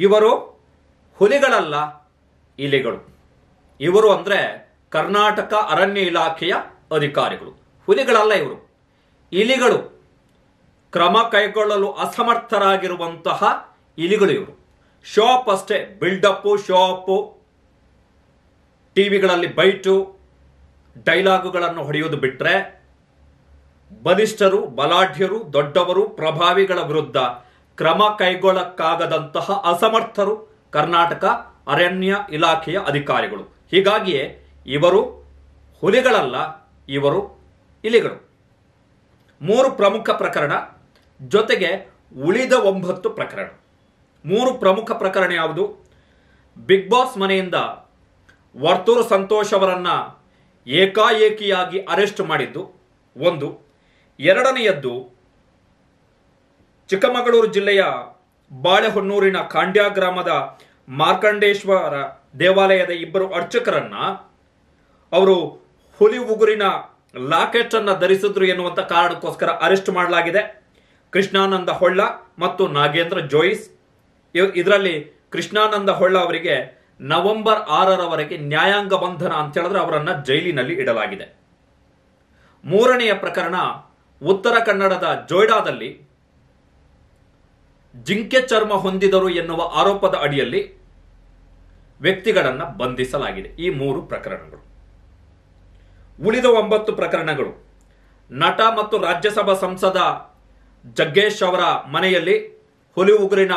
ಇವರು ಹುಲಿಗಳಲ್ಲ, ಇಲಿಗಳು. ಇವರು ಅಂದ್ರೆ ಕರ್ನಾಟಕ ಅರಣ್ಯ ಇಲಾಖೆಯ ಅಧಿಕಾರಿಗಳು. ಹುಲಿಗಳಲ್ಲ ಇವರು. ಇಲಿಗಳು ಕ್ರಮ ಕೈಗೊಳ್ಳಲು ಅಸಮರ್ಥರಾಗಿರುವಂತಹ ಇಲಿಗಳು ಇವರು. ಶಾಪ್ ಅಷ್ಟೇ, ಬಿಲ್ಡಪ್ಪು ಶಾಪು ಟಿವಿಗಳಲ್ಲಿ ಬೈಟು, ಡೈಲಾಗುಗಳನ್ನು ಹೊಡೆಯುವುದು ಬಿಟ್ಟರೆ ಬಲಿಷ್ಠರು, ಬಲಾಢ್ಯರು, ದೊಡ್ಡವರು, ಪ್ರಭಾವಿಗಳ ವಿರುದ್ಧ ಕ್ರಮ ಕೈಗೊಳ್ಳಕ್ಕಾಗದಂತಹ ಅಸಮರ್ಥರು ಕರ್ನಾಟಕ ಅರಣ್ಯ ಇಲಾಖೆಯ ಅಧಿಕಾರಿಗಳು. ಹೀಗಾಗಿಯೇ ಇವರು ಹುಲಿಗಳಲ್ಲ, ಇವರು ಇಲಿಗಳು. ಮೂರು ಪ್ರಮುಖ ಪ್ರಕರಣ, ಜೊತೆಗೆ ಉಳಿದ ಒಂಬತ್ತು ಪ್ರಕರಣ. ಮೂರು ಪ್ರಮುಖ ಪ್ರಕರಣ ಯಾವುದು? ಬಿಗ್ ಬಾಸ್ ಮನೆಯಿಂದ ವರ್ತೂರು ಸಂತೋಷ್ ಅವರನ್ನು ಏಕಾಏಕಿಯಾಗಿ ಅರೆಸ್ಟ್ ಮಾಡಿದ್ದು ಒಂದು. ಎರಡನೆಯದ್ದು ಚಿಕ್ಕಮಗಳೂರು ಜಿಲ್ಲೆಯ ಬಾಳೆಹೊನ್ನೂರಿನ ಖಾಂಡ್ಯ ಗ್ರಾಮದ ಮಾರ್ಕಂಡೇಶ್ವರ ದೇವಾಲಯದ ಇಬ್ಬರು ಅರ್ಚಕರನ್ನ ಅವರು ಹುಲಿ ಉಗುರಿನ ಲಾಕೆಟ್ ಅನ್ನ ಧರಿಸಿದ್ರು ಎನ್ನುವಂತ ಕಾರಣಕ್ಕೋಸ್ಕರ ಅರೆಸ್ಟ್ ಮಾಡಲಾಗಿದೆ. ಕೃಷ್ಣಾನಂದ ಹೊಳ್ಳ ಮತ್ತು ನಾಗೇಂದ್ರ ಜೋಯಿಸ್. ಇದರಲ್ಲಿ ಕೃಷ್ಣಾನಂದ ಹೊಳ್ಳ ಅವರಿಗೆ ನವೆಂಬರ್ ಆರರವರೆಗೆ ನ್ಯಾಯಾಂಗ ಬಂಧನ ಅಂತ ಹೇಳಿದ್ರೆ ಅವರನ್ನ ಜೈಲಿನಲ್ಲಿ ಇಡಲಾಗಿದೆ. ಮೂರನೆಯ ಪ್ರಕರಣ ಉತ್ತರ ಕನ್ನಡದ ಜೋಯ್ಡಾದಲ್ಲಿ ಜಿಂಕೆ ಚರ್ಮ ಹೊಂದಿದರು ಎನ್ನುವ ಆರೋಪದ ಅಡಿಯಲ್ಲಿ ವ್ಯಕ್ತಿಗಳನ್ನು ಬಂಧಿಸಲಾಗಿದೆ. ಈ ಮೂರು ಪ್ರಕರಣಗಳು. ಉಳಿದ ಒಂಬತ್ತು ಪ್ರಕರಣಗಳು. ನಟ ಮತ್ತು ರಾಜ್ಯಸಭಾ ಸಂಸದ ಜಗ್ಗೇಶ್ ಅವರ ಮನೆಯಲ್ಲಿ ಹುಲಿ ಉಗುರಿನ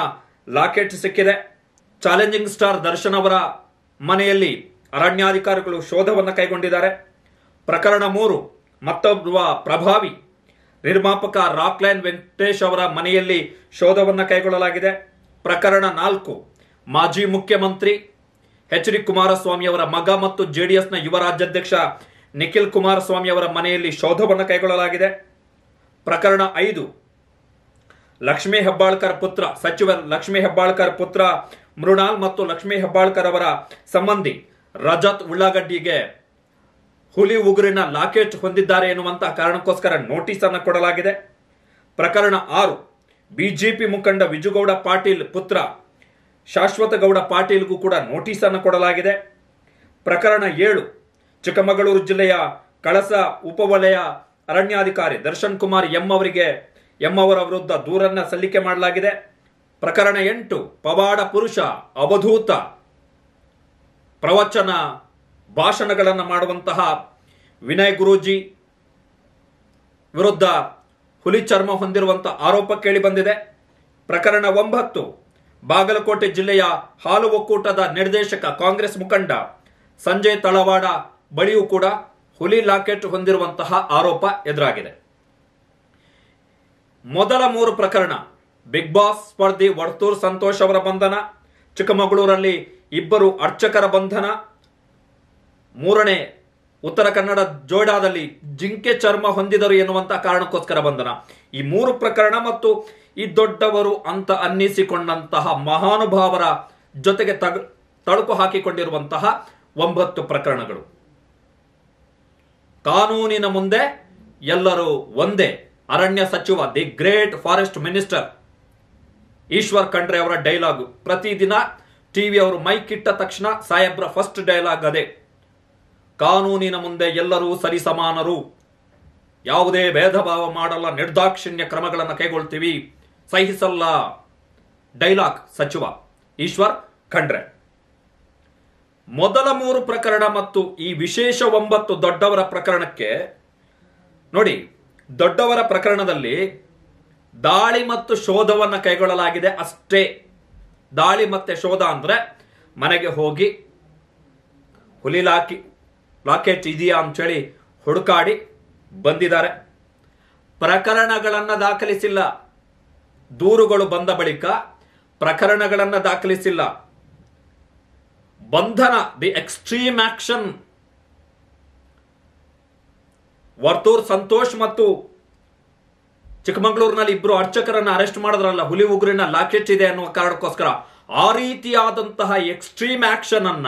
ಲಾಕೆಟ್ ಸಿಕ್ಕಿದೆ. ಚಾಲೆಂಜಿಂಗ್ ಸ್ಟಾರ್ ದರ್ಶನ್ ಅವರ ಮನೆಯಲ್ಲಿ ಅರಣ್ಯಾಧಿಕಾರಿಗಳು ಶೋಧವನ್ನು ಕೈಗೊಂಡಿದ್ದಾರೆ. ಪ್ರಕರಣ ಮೂರು. ಮತ್ತೊಬ್ಬ ಪ್ರಭಾವಿ ನಿರ್ಮಾಪಕ ರಾಕ್ಲೈನ್ ವೆಂಕಟೇಶ್ ಅವರ ಮನೆಯಲ್ಲಿ ಶೋಧವನ್ನು ಕೈಗೊಳ್ಳಲಾಗಿದೆ. ಪ್ರಕರಣ ನಾಲ್ಕು. ಮಾಜಿ ಮುಖ್ಯಮಂತ್ರಿ ಎಚ್ ಡಿ ಕುಮಾರಸ್ವಾಮಿ ಅವರ ಮಗ ಮತ್ತು ಜೆಡಿಎಸ್ನ ಯುವ ರಾಜ್ಯಾಧ್ಯಕ್ಷ ನಿಖಿಲ್ ಕುಮಾರಸ್ವಾಮಿ ಅವರ ಮನೆಯಲ್ಲಿ ಶೋಧವನ್ನು ಕೈಗೊಳ್ಳಲಾಗಿದೆ. ಪ್ರಕರಣ ಐದು. ಲಕ್ಷ್ಮೀ ಹೆಬ್ಬಾಳ್ಕರ್ ಪುತ್ರ, ಸಚಿವ ಲಕ್ಷ್ಮೀ ಹೆಬ್ಬಾಳ್ಕರ್ ಪುತ್ರ ಮೃಣಾಲ್ ಮತ್ತು ಲಕ್ಷ್ಮೀ ಹೆಬ್ಬಾಳ್ಕರ್ ಅವರ ಸಂಬಂಧಿ ರಜತ್ ಉಳ್ಳಾಗಡ್ಡಿಗೆ ಹುಲಿ ಉಗುರಿನ ಲಾಕೆಟ್ ಹೊಂದಿದ್ದಾರೆ ಎನ್ನುವಂತಹ ಕಾರಣಕ್ಕೋಸ್ಕರ ನೋಟಿಸ್ ಅನ್ನು ಕೊಡಲಾಗಿದೆ. ಪ್ರಕರಣ ಆರು, ಬಿಜೆಪಿ ಮುಖಂಡ ವಿಜುಗೌಡ ಪಾಟೀಲ್ ಪುತ್ರ ಶಾಶ್ವತ ಗೌಡ ಪಾಟೀಲ್ಗೂ ಕೂಡ ನೋಟಿಸ್ ಅನ್ನು ಕೊಡಲಾಗಿದೆ. ಪ್ರಕರಣ ಏಳು, ಚಿಕ್ಕಮಗಳೂರು ಜಿಲ್ಲೆಯ ಕಳಸ ಉಪವಲಯ ಅರಣ್ಯಾಧಿಕಾರಿ ದರ್ಶನ್ ಕುಮಾರ್ ಎಂ ಅವರಿಗೆ, ಎಂ ಅವರ ವಿರುದ್ಧ ದೂರನ್ನ ಸಲ್ಲಿಕೆ ಮಾಡಲಾಗಿದೆ. ಪ್ರಕರಣ ಎಂಟು, ಪವಾಡ ಪುರುಷ ಅವಧೂತ ಪ್ರವಚನ ಭಾಷಣಗಳನ್ನು ಮಾಡುವಂತಹ ವಿನಯ್ ಗುರೂಜಿ ವಿರುದ್ಧ ಹುಲಿ ಚರ್ಮ ಹೊಂದಿರುವಂತಹ ಆರೋಪ ಕೇಳಿ ಬಂದಿದೆ. ಪ್ರಕರಣ ಒಂಬತ್ತು, ಬಾಗಲಕೋಟೆ ಜಿಲ್ಲೆಯ ಹಾಲು ಒಕ್ಕೂಟದ ನಿರ್ದೇಶಕ ಕಾಂಗ್ರೆಸ್ ಮುಖಂಡ ಸಂಜಯ್ ತಳವಾಡ ಬಳಿಯೂ ಕೂಡ ಹುಲಿ ಲಾಕೆಟ್ ಹೊಂದಿರುವಂತಹ ಆರೋಪ ಎದುರಾಗಿದೆ. ಮೊದಲ ಮೂರು ಪ್ರಕರಣ, ಬಿಗ್ ಬಾಸ್ ಸ್ಪರ್ಧಿ ವರ್ತೂರ್ ಸಂತೋಷ್ ಅವರ ಬಂಧನ, ಚಿಕ್ಕಮಗಳೂರಲ್ಲಿ ಇಬ್ಬರು ಅರ್ಚಕರ ಬಂಧನ ಮೂರನೇ, ಉತ್ತರ ಕನ್ನಡ ಜೋಯ್ಡಾದಲ್ಲಿ ಜಿಂಕೆ ಚರ್ಮ ಹೊಂದಿದರು ಎನ್ನುವಂತಹ ಕಾರಣಕ್ಕೋಸ್ಕರ ಬಂಧನ. ಈ ಮೂರು ಪ್ರಕರಣ ಮತ್ತು ಈ ದೊಡ್ಡವರು ಅಂತ ಅನ್ನಿಸಿಕೊಂಡಂತಹ ಮಹಾನುಭಾವರ ಜೊತೆಗೆ ತಗ, ತಳುಕು ಹಾಕಿಕೊಂಡಿರುವಂತಹ ಒಂಬತ್ತು ಪ್ರಕರಣಗಳು. ಕಾನೂನಿನ ಮುಂದೆ ಎಲ್ಲರೂ ಒಂದೇ. ಅರಣ್ಯ ಸಚಿವ, the great forest minister Eshwar Khandre ಅವರ ಡೈಲಾಗು. ಪ್ರತಿದಿನ ಟಿವಿ ಅವರು ಮೈಕ್ ಇಟ್ಟ ತಕ್ಷಣ ಸಾಹೇಬ್ರ ಫಸ್ಟ್ ಡೈಲಾಗ್ ಅದೇ. ಕಾನೂನಿನ ಮುಂದೆ ಎಲ್ಲರೂ ಸರಿಸಮಾನರು. ಯಾವುದೇ ಭೇದ ಭಾವ ಮಾಡಲ್ಲ, ನಿರ್ದಾಕ್ಷಿಣ್ಯ ಕ್ರಮಗಳನ್ನು ಕೈಗೊಳ್ತೀವಿ. ಸಹಿಸಲ್ಲ. ಡೈಲಾಗ್ ಸಚಿವ ಈಶ್ವರ್ ಖಂಡ್ರೆ. ಮೊದಲ ಮೂರು ಪ್ರಕರಣ ಮತ್ತು ಈ ವಿಶೇಷ ಒಂಬತ್ತು ದೊಡ್ಡವರ ಪ್ರಕರಣಕ್ಕೆ ನೋಡಿ, ದೊಡ್ಡವರ ಪ್ರಕರಣದಲ್ಲಿ ದಾಳಿ ಮತ್ತು ಶೋಧವನ್ನು ಕೈಗೊಳ್ಳಲಾಗಿದೆ ಅಷ್ಟೇ. ದಾಳಿ ಮತ್ತೆ ಶೋಧ ಅಂದ್ರೆ ಮನೆಗೆ ಹೋಗಿ ಹುಲಿ ಲಾಕಿ ಲಾಕೆಟ್ ಇದೆಯಾ ಅಂತೇಳಿ ಹುಡುಕಾಡಿ ಬಂದಿದ್ದಾರೆ. ಪ್ರಕರಣಗಳನ್ನು ದಾಖಲಿಸಿಲ್ಲ. ದೂರುಗಳು ಬಂದ ಬಳಿಕ ಪ್ರಕರಣಗಳನ್ನು ದಾಖಲಿಸಿಲ್ಲ. ಬಂಧನ, the extreme action. Varthur Santhosh ಮತ್ತು ಚಿಕ್ಕಮಗಳೂರಿನಲ್ಲಿ ಇಬ್ಬರು ಅರ್ಚಕರನ್ನ ಅರೆಸ್ಟ್ ಮಾಡಿದ್ರಲ್ಲ, ಹುಲಿ ಉಗುರಿನ ಲಾಕೆಟ್ ಇದೆ ಅನ್ನುವ ಕಾರಣಕ್ಕೋಸ್ಕರ. ಆ ರೀತಿಯಾದಂತಹ ಎಕ್ಸ್ಟ್ರೀಮ್ ಆಕ್ಷನ್ ಅನ್ನ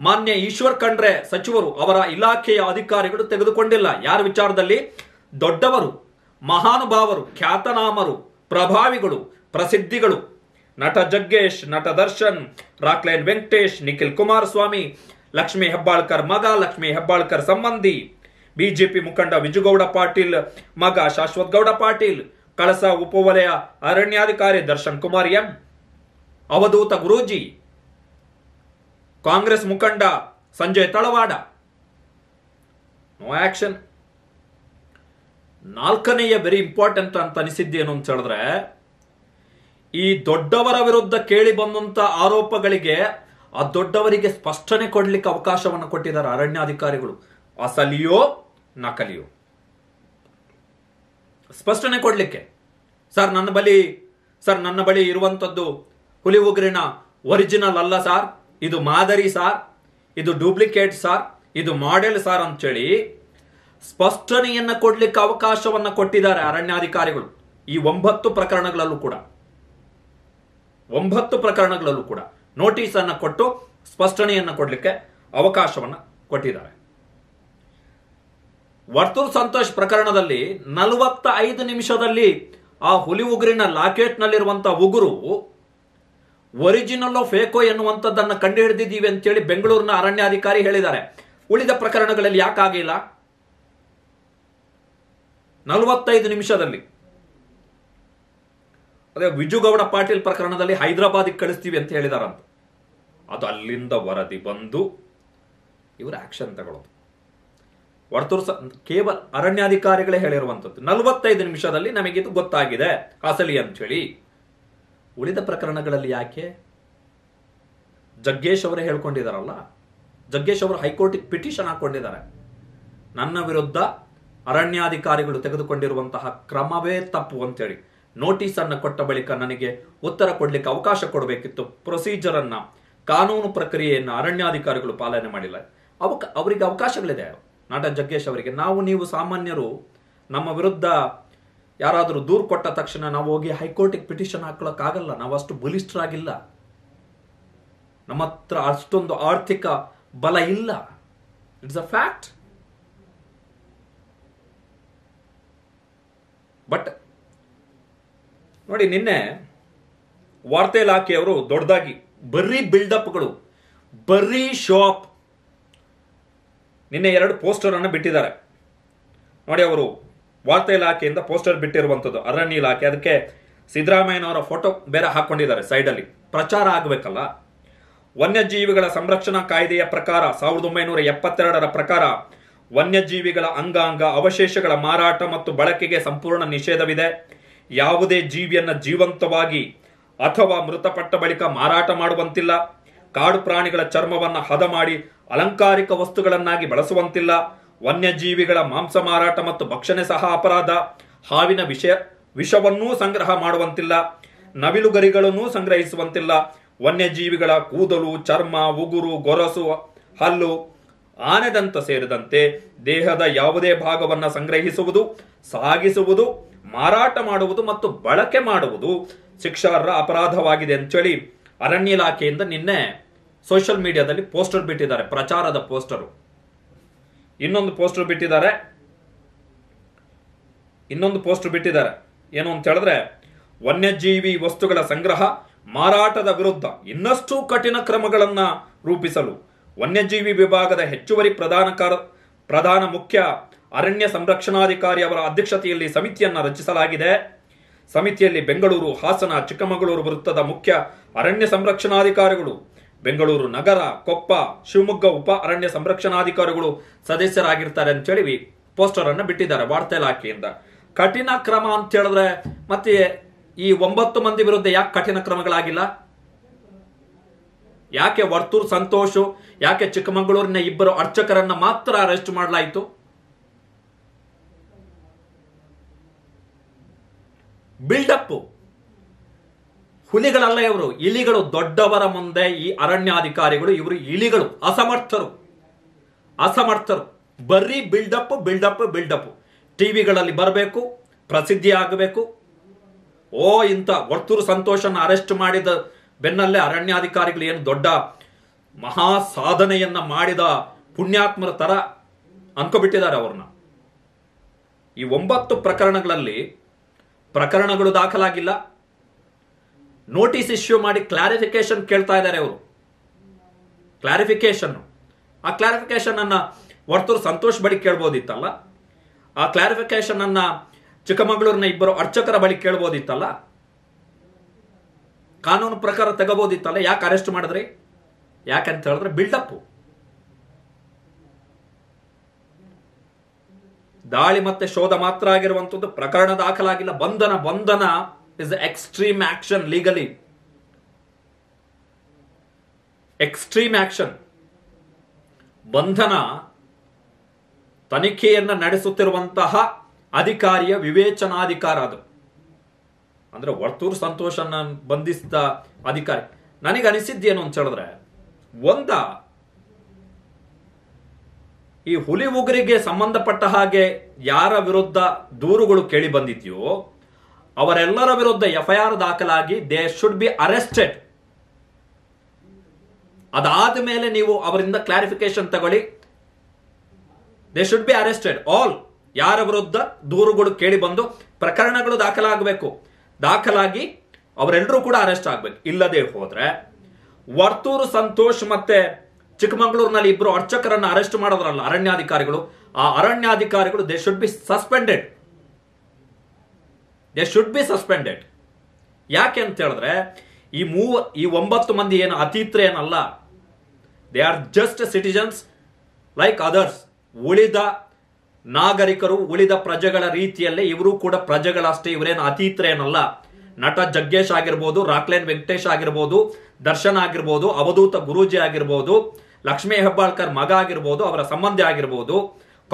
ಮಾನ್ಯ ಈಶ್ವರ್ ಖಂಡ್ರೆ ಸಚಿವರು ಅವರ ಇಲಾಖೆಯ ಅಧಿಕಾರಿಗಳು ತೆಗೆದುಕೊಂಡಿಲ್ಲ. ಯಾರ ವಿಚಾರದಲ್ಲಿ? ದೊಡ್ಡವರು, ಮಹಾನುಭಾವರು, ಖ್ಯಾತನಾಮರು, ಪ್ರಭಾವಿಗಳು, ಪ್ರಸಿದ್ಧಿಗಳು. ನಟ ಜಗ್ಗೇಶ್, ನಟ ದರ್ಶನ್, ರಾಕ್ಲೈನ್ ವೆಂಕಟೇಶ್, ನಿಖಿಲ್ ಕುಮಾರಸ್ವಾಮಿ, ಲಕ್ಷ್ಮೀ ಹೆಬ್ಬಾಳ್ಕರ್ ಮಗ, ಲಕ್ಷ್ಮೀ ಹೆಬ್ಬಾಳ್ಕರ್ ಸಂಬಂಧಿ, ಬಿಜೆಪಿ ಮುಖಂಡ ವಿಜುಗೌಡ ಪಾಟೀಲ್, ಮಗ ಶಾಶ್ವತ್ ಗೌಡ ಪಾಟೀಲ್, ಕಳಸ ಉಪವಲಯ ಅರಣ್ಯಾಧಿಕಾರಿ ದರ್ಶನ್ ಕುಮಾರ್ ಎಂ, ಅವಧೂತ ಗುರೂಜಿ ಕಾಂಗ್ರೆಸ್ ಮುಖಂಡ ಸಂಜಯ್ ತಳವಾಡ. ನೋ ಆಕ್ಷನ್ ನಾಲ್ಕನೆಯ ವೆರಿ ಇಂಪಾರ್ಟೆಂಟ್ ಅಂತ ಅನಿಸಿದ್ದೇನು ಅಂತ ಹೇಳಿದ್ರೆ, ಈ ದೊಡ್ಡವರ ವಿರುದ್ಧ ಕೇಳಿ ಬಂದಂತ ಆರೋಪಗಳಿಗೆ ಆ ದೊಡ್ಡವರಿಗೆ ಸ್ಪಷ್ಟನೆ ಕೊಡ್ಲಿಕ್ಕೆ ಅವಕಾಶವನ್ನು ಕೊಟ್ಟಿದ್ದಾರೆ ಅರಣ್ಯಾಧಿಕಾರಿಗಳು. ಅಸಲಿಯೋ, ನಕಲಿಯೋ? ಸ್ಪಷ್ಟನೆ ಕೊಡ್ಲಿಕ್ಕೆ. ಸರ್, ನನ್ನ ಬಳಿ, ಸರ್, ನನ್ನ ಬಳಿ ಇರುವಂತದ್ದು ಹುಲಿ ಉಗ್ರಿನ ಒರಿಜಿನಲ್ ಅಲ್ಲ ಸಾರ್. ಇದು ಮಾದರಿ ಸಾರ್, ಇದು ಡೂಪ್ಲಿಕೇಟ್ ಸಾರ್, ಇದು ಮಾಡೆಲ್ ಸಾರ್ ಅಂತೇಳಿ ಸ್ಪಷ್ಟನೆಯನ್ನ ಕೊಡ್ಲಿಕ್ಕೆ ಅವಕಾಶವನ್ನ ಕೊಟ್ಟಿದ್ದಾರೆ ಅರಣ್ಯಾಧಿಕಾರಿಗಳು ಈ ಒಂಬತ್ತು ಪ್ರಕರಣಗಳಲ್ಲೂ ಕೂಡ. ಒಂಬತ್ತು ಪ್ರಕರಣಗಳಲ್ಲೂ ಕೂಡ ನೋಟಿಸ್ ಅನ್ನ ಕೊಟ್ಟು ಸ್ಪಷ್ಟನೆಯನ್ನ ಕೊಡ್ಲಿಕ್ಕೆ ಅವಕಾಶವನ್ನ ಕೊಟ್ಟಿದ್ದಾರೆ. ವರ್ತೂರ್ ಸಂತೋಷ್ ಪ್ರಕರಣದಲ್ಲಿ ನಲವತ್ತ ಐದು ನಿಮಿಷದಲ್ಲಿ ಆ ಹುಲಿ ಉಗುರಿನ ಲಾಕೆಟ್ನಲ್ಲಿರುವಂತಹ ಉಗುರು ಒರಿಜಿನಲ್ ಫೇಕೋ ಎನ್ನುವಂಥದ್ದನ್ನು ಕಂಡು ಹಿಡಿದಿದ್ದೀವಿ ಅಂತೇಳಿ ಬೆಂಗಳೂರಿನ ಅರಣ್ಯಾಧಿಕಾರಿ ಹೇಳಿದ್ದಾರೆ. ಉಳಿದ ಪ್ರಕರಣಗಳಲ್ಲಿ ಯಾಕಾಗಿಲ್ಲ ನಲವತ್ತೈದು ನಿಮಿಷದಲ್ಲಿ. ಅದೇ ವಿಜುಗೌಡ ಪಾಟೀಲ್ ಪ್ರಕರಣದಲ್ಲಿ ಹೈದರಾಬಾದಿಗೆ ಕಳಿಸ್ತೀವಿ ಅಂತ ಹೇಳಿದಾರಂತ. ಅದು ಅಲ್ಲಿಂದ ವರದಿ ಬಂದು ಇವರು ಆಕ್ಷನ್ ತಗೊಳ್ಳೋದು. ವರ್ತೂರ್ ಸ, ಕೇವಲ ಅರಣ್ಯಾಧಿಕಾರಿಗಳೇ ಹೇಳಿರುವಂಥದ್ದು. ನಲವತ್ತೈದು ನಿಮಿಷದಲ್ಲಿ ನಮಗಿದು ಗೊತ್ತಾಗಿದೆ. ಅಸಲಿ ಅಂತೇಳಿ. ಉಳಿದ ಪ್ರಕರಣಗಳಲ್ಲಿ ಯಾಕೆ? ಜಗ್ಗೇಶ್ ಅವರೇ ಹೇಳ್ಕೊಂಡಿದ್ದಾರಲ್ಲ ಜಗ್ಗೇಶ್ ಅವರು ಹೈಕೋರ್ಟಿಗೆ ಪಿಟಿಷನ್ ಹಾಕೊಂಡಿದ್ದಾರೆ ನನ್ನ ವಿರುದ್ಧ ಅರಣ್ಯಾಧಿಕಾರಿಗಳು ತೆಗೆದುಕೊಂಡಿರುವಂತಹ ಕ್ರಮವೇ ತಪ್ಪು ಅಂತೇಳಿ ನೋಟಿಸ್ ಅನ್ನು ಕೊಟ್ಟ ಬಳಿಕ ನನಗೆ ಉತ್ತರ ಕೊಡ್ಲಿಕ್ಕೆ ಅವಕಾಶ ಕೊಡಬೇಕಿತ್ತು. ಪ್ರೊಸೀಜರ್ ಅನ್ನ, ಕಾನೂನು ಪ್ರಕ್ರಿಯೆಯನ್ನು ಅರಣ್ಯಾಧಿಕಾರಿಗಳು ಪಾಲನೆ ಮಾಡಿಲ್ಲ. ಅವಕ, ಅವರಿಗೆ ಅವಕಾಶಗಳಿದೆ. ನಾಟ ಜಗ್ಗೇಶ್ ಅವರಿಗೆ. ನಾವು, ನೀವು ಸಾಮಾನ್ಯರು ನಮ್ಮ ವಿರುದ್ಧ ಯಾರಾದರೂ ದೂರು ಕೊಟ್ಟ ತಕ್ಷಣ ನಾವು ಹೋಗಿ ಹೈಕೋರ್ಟಿಗೆ ಪಿಟಿಷನ್ ಹಾಕೊಳ್ಳೋಕ್ಕಾಗಲ್ಲ ನಾವು ಅಷ್ಟು ಬಲಿಷ್ಠರಾಗಿಲ್ಲ. ನಮ್ಮ ಹತ್ರ ಅಷ್ಟೊಂದು ಆರ್ಥಿಕ ಬಲ ಇಲ್ಲ. ಇಟ್ಸ್ ಅ ಫ್ಯಾಕ್ಟ್ ಬಟ್ ನೋಡಿ, ನಿನ್ನೆ ವಾರ್ತೆ ಇಲಾಖೆಯವರು ದೊಡ್ಡದಾಗಿ ಬರೀ ಬಿಲ್ಡಪ್ಗಳು ಬರೀ ಶಾಪ್ ನಿನ್ನೆ ಎರಡು ಪೋಸ್ಟರ್ ಅನ್ನು ಬಿಟ್ಟಿದ್ದಾರೆ. ನೋಡಿ, ಅವರು ವಾರ್ತಾ ಇಲಾಖೆಯಿಂದ ಪೋಸ್ಟರ್ ಬಿಟ್ಟಿರುವಂಥದ್ದು ಅರಣ್ಯ ಇಲಾಖೆ. ಅದಕ್ಕೆ ಸಿದ್ದರಾಮಯ್ಯನವರ ಫೋಟೋ ಬೇರೆ ಹಾಕೊಂಡಿದ್ದಾರೆ ಸೈಡಲ್ಲಿ. ಪ್ರಚಾರ ಆಗಬೇಕಲ್ಲ? ವನ್ಯಜೀವಿಗಳ ಸಂರಕ್ಷಣಾ ಕಾಯ್ದೆಯ ಪ್ರಕಾರ ಸಾವಿರದ ಒಂಬೈನೂರ ಎಪ್ಪತ್ತೆರಡರ ಪ್ರಕಾರ ವನ್ಯಜೀವಿಗಳ ಅಂಗಾಂಗ ಅವಶೇಷಗಳ ಮಾರಾಟ ಮತ್ತು ಬಳಕೆಗೆ ಸಂಪೂರ್ಣ ನಿಷೇಧವಿದೆ. ಯಾವುದೇ ಜೀವಿಯನ್ನು ಜೀವಂತವಾಗಿ ಅಥವಾ ಮೃತಪಟ್ಟ ಬಳಿಕ ಮಾರಾಟ ಮಾಡುವಂತಿಲ್ಲ. ಕಾಡು ಪ್ರಾಣಿಗಳ ಚರ್ಮವನ್ನು ಹದ ಮಾಡಿ ಅಲಂಕಾರಿಕ ವಸ್ತುಗಳನ್ನಾಗಿ ಬಳಸುವಂತಿಲ್ಲ. ವನ್ಯಜೀವಿಗಳ ಮಾಂಸ ಮಾರಾಟ ಮತ್ತು ಭಕ್ಷಣೆ ಸಹ ಅಪರಾಧ. ಹಾವಿನ ವಿಷಯ, ವಿಷವನ್ನೂ ಸಂಗ್ರಹ ಮಾಡುವಂತಿಲ್ಲ. ನವಿಲುಗರಿಗಳನ್ನೂ ಸಂಗ್ರಹಿಸುವಂತಿಲ್ಲ. ವನ್ಯಜೀವಿಗಳ ಕೂದಲು, ಚರ್ಮ, ಉಗುರು, ಗೊರಸು, ಹಲ್ಲು, ಆನೆದಂತ ಸೇರಿದಂತೆ ದೇಹದ ಯಾವುದೇ ಭಾಗವನ್ನು ಸಂಗ್ರಹಿಸುವುದು, ಸಾಗಿಸುವುದು, ಮಾರಾಟ ಮಾಡುವುದು ಮತ್ತು ಬಳಕೆ ಮಾಡುವುದು ಶಿಕ್ಷಾರ್ಹ ಅಪರಾಧವಾಗಿದೆ ಅಂತೇಳಿ ಅರಣ್ಯ ಇಲಾಖೆಯಿಂದ ನಿನ್ನೆ ಸೋಷಿಯಲ್ ಮೀಡಿಯಾದಲ್ಲಿ ಪೋಸ್ಟರ್ ಬಿಟ್ಟಿದ್ದಾರೆ, ಪ್ರಚಾರದ ಪೋಸ್ಟರ್. ಇನ್ನೊಂದು ಪೋಸ್ಟರ್ ಬಿಟ್ಟಿದ್ದಾರೆ. ಇನ್ನೊಂದು ಪೋಸ್ಟರ್ ಬಿಟ್ಟಿದ್ದಾರೆ. ಏನು ಅಂತ ಹೇಳಿದ್ರೆ, ವನ್ಯಜೀವಿ ವಸ್ತುಗಳ ಸಂಗ್ರಹ, ಮಾರಾಟದ ವಿರುದ್ಧ ಇನ್ನಷ್ಟು ಕಠಿಣ ಕ್ರಮಗಳನ್ನು ರೂಪಿಸಲು ವನ್ಯಜೀವಿ ವಿಭಾಗದ ಹೆಚ್ಚುವರಿ ಪ್ರಧಾನ ಕಾರ, ಪ್ರಧಾನ ಮುಖ್ಯ ಅರಣ್ಯ ಸಂರಕ್ಷಣಾಧಿಕಾರಿ ಅವರ ಅಧ್ಯಕ್ಷತೆಯಲ್ಲಿ ಸಮಿತಿಯನ್ನು ರಚಿಸಲಾಗಿದೆ. ಸಮಿತಿಯಲ್ಲಿ ಬೆಂಗಳೂರು, ಹಾಸನ, ಚಿಕ್ಕಮಗಳೂರು ವೃತ್ತದ ಮುಖ್ಯ ಅರಣ್ಯ ಸಂರಕ್ಷಣಾಧಿಕಾರಿಗಳು ಬೆಂಗಳೂರು ನಗರ, ಕೊಪ್ಪ, ಶಿವಮೊಗ್ಗ ಉಪ ಅರಣ್ಯ ಸಂರಕ್ಷಣಾಧಿಕಾರಿಗಳು ಸದಸ್ಯರಾಗಿರ್ತಾರೆ ಅಂತೇಳಿ ಪೋಸ್ಟರ್ ಅನ್ನ ಬಿಟ್ಟಿದ್ದಾರೆ ವಾರ್ತಾ ಇಲಾಖೆಯಿಂದ. ಕಠಿಣ ಕ್ರಮ ಅಂತ ಹೇಳಿದ್ರೆ ಮತ್ತೆ ಈ ಒಂಬತ್ತು ಮಂದಿ ವಿರುದ್ಧ ಯಾಕೆ ಕಠಿಣ ಕ್ರಮಗಳಾಗಿಲ್ಲ? ಯಾಕೆ ವರ್ತೂರ್ ಸಂತೋಷ್, ಯಾಕೆ ಚಿಕ್ಕಮಗಳೂರಿನ ಇಬ್ಬರು ಅರ್ಚಕರನ್ನ ಮಾತ್ರ ಅರೆಸ್ಟ್ ಮಾಡಲಾಯಿತು? ಬಿಲ್ಡಪ್ ಹುಲಿಗಳಲ್ಲ ಇವರು, ಇಲಿಗಳು ದೊಡ್ಡವರ ಮುಂದೆ ಈ ಅರಣ್ಯಾಧಿಕಾರಿಗಳು, ಇವರು ಇಲಿಗಳು, ಅಸಮರ್ಥರು. ಅಸಮರ್ಥರು. ಬರೀ ಬಿಲ್ಡಪ್ ಬಿಲ್ಡಪ್ ಬಿಲ್ಡಪ್ ಟಿವಿಗಳಲ್ಲಿ ಬರಬೇಕು, ಪ್ರಸಿದ್ಧಿ ಆಗಬೇಕು. ಓ, ಇಂಥ ವರ್ತೂರು ಸಂತೋಷನ ಅರೆಸ್ಟ್ ಮಾಡಿದ ಬೆನ್ನಲ್ಲೇ ಅರಣ್ಯಾಧಿಕಾರಿಗಳು ಏನು ದೊಡ್ಡ ಮಹಾ ಸಾಧನೆಯನ್ನ ಮಾಡಿದ ಪುಣ್ಯಾತ್ಮರ ತರ ಅನ್ಕೊಬಿಟ್ಟಿದ್ದಾರೆ ಅವ್ರನ್ನ. ಈ ಒಂಬತ್ತು ಪ್ರಕರಣಗಳಲ್ಲಿ ಪ್ರಕರಣಗಳು ದಾಖಲಾಗಿಲ್ಲ. ನೋಟಿಸ್ ಇಶ್ಯೂ ಮಾಡಿ ಕ್ಲಾರಿಫಿಕೇಶನ್ ಕೇಳ್ತಾ ಇದ್ದಾರೆ ಅವರು ಕ್ಲಾರಿಫಿಕೇಶನ್ ಆ ಕ್ಲಾರಿಫಿಕೇಶನ್ ಅನ್ನ ವರ್ತೂರು ಸಂತೋಷ್ ಬಳಿ ಕೇಳ್ಬೋದಿತ್ತಲ್ಲ? ಆ ಕ್ಲಾರಿಫಿಕೇಶನ್ ಅನ್ನ ಚಿಕ್ಕಮಗಳೂರಿನ ಇಬ್ಬರು ಅರ್ಚಕರ ಬಳಿ ಕೇಳ್ಬೋದಿತ್ತಲ್ಲ? ಕಾನೂನು ಪ್ರಕಾರ ತಗೋಬೋದಿತ್ತಲ್ಲ? ಯಾಕೆ ಅರೆಸ್ಟ್ ಮಾಡಿದ್ರಿ? ಯಾಕಂತ ಹೇಳಿದ್ರೆ ಬಿಲ್ಡಪ್ಪು ದಾಳಿ ಮತ್ತೆ ಶೋಧ ಮಾತ್ರ ಆಗಿರುವಂಥದ್ದು ಪ್ರಕರಣ ದಾಖಲಾಗಿಲ್ಲ. ಬಂಧನ ಬಂಧನ. Is extreme action legally extreme action ಬಂಧನ ತನಿಖೆಯನ್ನು ನಡೆಸುತ್ತಿರುವಂತಹ ಅಧಿಕಾರಿಯ ವಿವೇಚನಾಧಿಕಾರ ಅದು. ಅಂದ್ರೆ ವರ್ತೂರು ಸಂತೋಷನ ಬಂಧಿಸಿದ ಅಧಿಕಾರಿ. ನನಗೆ ಅನಿಸಿದ್ದೇನು ಅಂತ ಹೇಳಿದ್ರೆ, ಒಂದ, ಈ ಹುಲಿ ಉಗುರಿಗೆ ಸಂಬಂಧಪಟ್ಟ ಹಾಗೆ ಯಾರ ವಿರುದ್ಧ ದೂರುಗಳು ಕೇಳಿ ಬಂದಿದೆಯೋ ಅವರೆಲ್ಲರ ವಿರುದ್ಧ ಎಫ್ಐಆರ್ ದಾಖಲಾಗಿ ದೇ ಶುಡ್ ಬಿ ಅರೆಸ್ಟೆಡ್. ಅದಾದ ಮೇಲೆ ನೀವು ಅವರಿಂದ ಕ್ಲಾರಿಫಿಕೇಶನ್ ತಗೊಳ್ಳಿ. They should be arrested. All ಯಾರ ವಿರುದ್ಧ ದೂರುಗಳು ಕೇಳಿ ಬಂದು ಪ್ರಕರಣಗಳು ದಾಖಲಾಗಬೇಕು. ದಾಖಲಾಗಿ ಅವರೆಲ್ಲರೂ ಕೂಡ ಅರೆಸ್ಟ್ ಆಗಬೇಕು. ಇಲ್ಲದೆ ಹೋದ್ರೆ ವರ್ತೂರು ಸಂತೋಷ್ ಮತ್ತೆ ಚಿಕ್ಕಮಗಳೂರಿನಲ್ಲಿ ಇಬ್ಬರು ಅರ್ಚಕರನ್ನು ಅರೆಸ್ಟ್ ಮಾಡೋದ್ರಲ್ಲ ಅರಣ್ಯಾಧಿಕಾರಿಗಳು. ಆ ಅರಣ್ಯಾಧಿಕಾರಿಗಳು they should be suspended. They should be suspended ಯಾಕೆ ಅಂತ ಹೇಳಿದ್ರೆ, ಈ ಮೂವ, ಈ ಒಂಬತ್ತು ಮಂದಿ ಏನು ಅತೀತ್ರ ಏನಲ್ಲ they are just citizens like others ಉಳಿದ ನಾಗರಿಕರು, ಉಳಿದ ಪ್ರಜೆಗಳ ರೀತಿಯಲ್ಲೇ ಇವರು ಕೂಡ ಪ್ರಜೆಗಳಷ್ಟೇ, ಇವರೇನು ಅತೀತ್ರ ಏನಲ್ಲ. ನಟ ಜಗ್ಗೇಶ್ ಆಗಿರ್ಬೋದು, ರಾಕ್ಲೇನ್ ವೆಂಕಟೇಶ್ ಆಗಿರ್ಬೋದು, ದರ್ಶನ್ ಆಗಿರ್ಬೋದು, ಅವಧೂತ ಗುರೂಜಿ ಆಗಿರ್ಬೋದು, ಲಕ್ಷ್ಮೀ ಹೆಬ್ಬಾಳ್ಕರ್ ಮಗ ಆಗಿರ್ಬೋದು, ಅವರ ಸಂಬಂಧಿ ಆಗಿರ್ಬೋದು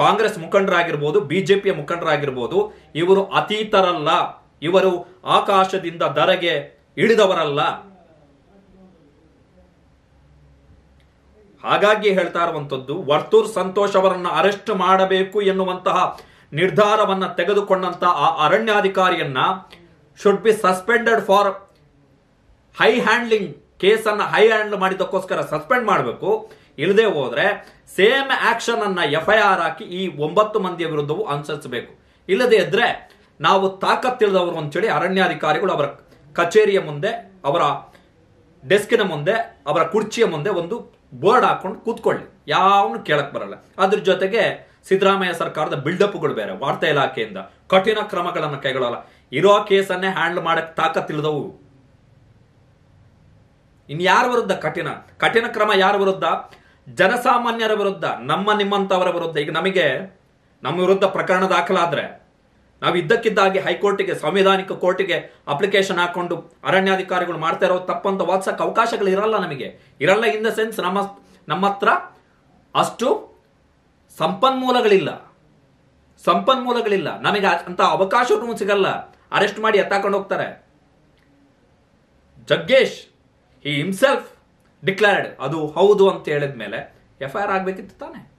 ಕಾಂಗ್ರೆಸ್ ಮುಖಂಡರಾಗಿರ್ಬೋದು, ಬಿಜೆಪಿಯ ಮುಖಂಡರಾಗಿರ್ಬೋದು, ಇವರು ಅತೀತರಲ್ಲ. ಇವರು ಆಕಾಶದಿಂದ ದರಗೆ ಇಳಿದವರಲ್ಲ. ಹಾಗಾಗಿ ಹೇಳ್ತಾ ಇರುವಂತದ್ದು ವರ್ತೂರ್ ಸಂತೋಷ್ ಅವರನ್ನ ಅರೆಸ್ಟ್ ಮಾಡಬೇಕು ಎನ್ನುವಂತಹ ನಿರ್ಧಾರವನ್ನ ತೆಗೆದುಕೊಂಡಂತ ಆ ಅರಣ್ಯಾಧಿಕಾರಿಯನ್ನ should be suspended for high handling ಕೇಸನ್ನ high handle ಮಾಡಿದ್ದಕ್ಕೋಸ್ಕರ ಸಸ್ಪೆಂಡ್ ಮಾಡಬೇಕು. ಇಲ್ಲದೆ ಹೋದ್ರೆ ಸೇಮ್ ಆಕ್ಷನ್ ಅನ್ನ ಎಫ್ ಐ ಆರ್ ಹಾಕಿ ಈ ಒಂಬತ್ತು ಮಂದಿಯ ವಿರುದ್ಧವೂ ಅನುಸರಿಸಬೇಕು. ಇಲ್ಲದೆ ಇದ್ರೆ ನಾವು ತಾಕತ್ತಿಳಿದವರು ಅಂತೇಳಿ ಅರಣ್ಯಾಧಿಕಾರಿಗಳು ಅವರ ಕಚೇರಿಯ ಮುಂದೆ, ಅವರ ಡೆಸ್ಕಿನ ಮುಂದೆ, ಅವರ ಕುರ್ಚಿಯ ಮುಂದೆ ಒಂದು ಬೋರ್ಡ್ ಹಾಕೊಂಡು ಕೂತ್ಕೊಳ್ಳಿ. ಯಾವನು ಕೇಳಕ್ ಬರಲ್ಲ. ಅದ್ರ ಜೊತೆಗೆ ಸಿದ್ದರಾಮಯ್ಯ ಸರ್ಕಾರದ ಬಿಲ್ಡಪ್ಗಳು ಬೇರೆ, ವಾರ್ತಾ ಇಲಾಖೆಯಿಂದ ಕಠಿಣ ಕ್ರಮಗಳನ್ನು ಕೈಗೊಳ್ಳಲ್ಲ. ಇರೋ ಕೇಸನ್ನೇ ಹ್ಯಾಂಡಲ್ ಮಾಡಕ್ ತಾಕತ್ತಿಲ್ಲದವು. ಇನ್ ಯಾರ ವಿರುದ್ಧ ಕಠಿಣ? ಕಠಿಣ ಕ್ರಮ ಯಾರ ವಿರುದ್ಧ? ಜನಸಾಮಾನ್ಯರ ವಿರುದ್ಧ, ನಮ್ಮ ನಿಮ್ಮಂತವರ ವಿರುದ್ಧ, ಈಗ ನಮಗೆ ನಮ್ಮ ವಿರುದ್ಧ ಪ್ರಕರಣ ದಾಖಲಾದ್ರೆ, ನಾವು ಇದ್ದಕ್ಕಿದ್ದಾಗಿ ಹೈಕೋರ್ಟಿಗೆ, ಸಂವಿಧಾನಿಕ ಕೋರ್ಟಿಗೆ ಅಪ್ಲಿಕೇಶನ್ ಹಾಕೊಂಡು ಅರಣ್ಯಾಧಿಕಾರಿಗಳು ಮಾಡ್ತಾ ಇರೋ ತಪ್ಪಂತ ವಾದಿಸಕ್ಕೆ ಅವಕಾಶಗಳು ಇರಲ್ಲ ನಮಗೆ. ಇರಲ್ಲ ಇನ್ ದ ಸೆನ್ಸ್ ನಮ್ಮ ನಮ್ಮ ಹತ್ರ ಅಷ್ಟು ಸಂಪನ್ಮೂಲಗಳಿಲ್ಲ. ಸಂಪನ್ಮೂಲಗಳಿಲ್ಲ. ನಮಗೆ ಅಂತ ಅವಕಾಶವೂ ಸಿಗಲ್ಲ. ಅರೆಸ್ಟ್ ಮಾಡಿ ಎತ್ತಾಕೊಂಡು ಹೋಗ್ತಾರೆ. ಜಗ್ಗೇಶ್ ಈ ಹಿಮ್ಸೆಲ್ಫ್ ಡಿಕ್ಲೇರ್ಡ್ ಅದು ಹೌದು ಅಂತ ಹೇಳಿದ ಮೇಲೆ ಎಫ್ ಐ ಆರ್ ಆಗ್ಬೇಕಿತ್ತು ತಾನೆ?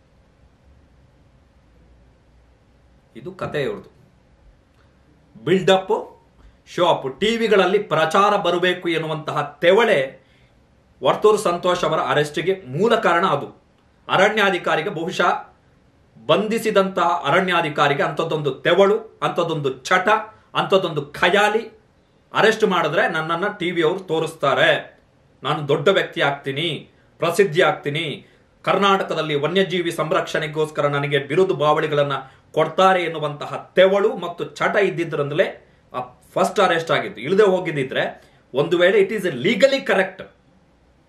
ಇದು ಕತೆ ಇವ್ರದ್ದು. ಬಿಲ್ಡಪ್ ಶೋ ಅಪ್ ಟಿವಿಗಳಲ್ಲಿ ಪ್ರಚಾರ ಬರಬೇಕು ಎನ್ನುವಂತಹ ತೆವಳೆ ವರ್ತೂರು ಸಂತೋಷ್ ಅವರ ಅರೆಸ್ಟ್ಗೆ ಮೂಲ ಕಾರಣ ಅದು. ಅರಣ್ಯಾಧಿಕಾರಿಗೆ ಬಹುಶಃ ಬಂಧಿಸಿದಂತಹ ಅರಣ್ಯಾಧಿಕಾರಿಗೆ ಅಂಥದ್ದೊಂದು ತೆವಳು, ಅಂಥದ್ದೊಂದು ಚಟ, ಅಂಥದ್ದೊಂದು ಖಯಾಲಿ ಅರೆಸ್ಟ್ ಮಾಡಿದ್ರೆ ನನ್ನನ್ನು ಟಿವಿಯವರು ತೋರಿಸ್ತಾರೆ. ನಾನು ದೊಡ್ಡ ವ್ಯಕ್ತಿ ಆಗ್ತೀನಿ, ಪ್ರಸಿದ್ಧಿ ಆಗ್ತೀನಿ. ಕರ್ನಾಟಕದಲ್ಲಿ ವನ್ಯಜೀವಿ ಸಂರಕ್ಷಣೆಗೋಸ್ಕರ ನನಗೆ ಬಿರುದು ಬಾವಳಿಗಳನ್ನ ಕೊಡ್ತಾರೆ ಎನ್ನುವಂತಹ ತೆವಳು ಮತ್ತು ಚಟ ಇದ್ದಿದ್ರಿಂದಲೇ ಫಸ್ಟ್ ಅರೆಸ್ಟ್ ಆಗಿದ್ದು. ಇಳದೆ ಹೋಗಿದ್ದಿದ್ರೆ ಒಂದು ವೇಳೆ ಇಟ್ ಈಸ್ ಲೀಗಲಿ ಕರೆಕ್ಟ್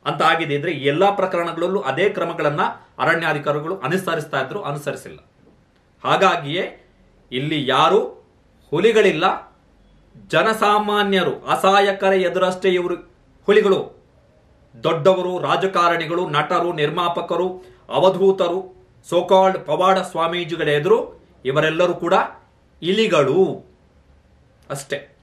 ಅಂತ ಆಗಿದ್ದಿದ್ರೆ ಎಲ್ಲ ಪ್ರಕರಣಗಳಲ್ಲೂ ಅದೇ ಕ್ರಮಗಳನ್ನ ಅರಣ್ಯಾಧಿಕಾರಿಗಳು ಅನುಸರಿಸ್ತಾ ಇದ್ರು, ಅನುಸರಿಸಿಲ್ಲ. ಹಾಗಾಗಿಯೇ ಇಲ್ಲಿ ಯಾರು ಹುಲಿಗಳಿಲ್ಲ. ಜನಸಾಮಾನ್ಯರು, ಅಸಹಾಯಕರ ಎದುರಷ್ಟೇ ಇವರು ಹುಲಿಗಳು. ದೊಡ್ಡವರು ರಾಜಕಾರಣಿಗಳು ನಟರು ನಿರ್ಮಾಪಕರು ಅವಧೂತರು ಸೋಕಾಲ್ಡ್ ಪವಾಡ ಸ್ವಾಮೀಜಿಗಳ ಎದುರು ಇವರೆಲ್ಲರೂ ಕೂಡ ಇಲಿಗಳು. ಅಷ್ಟೇ.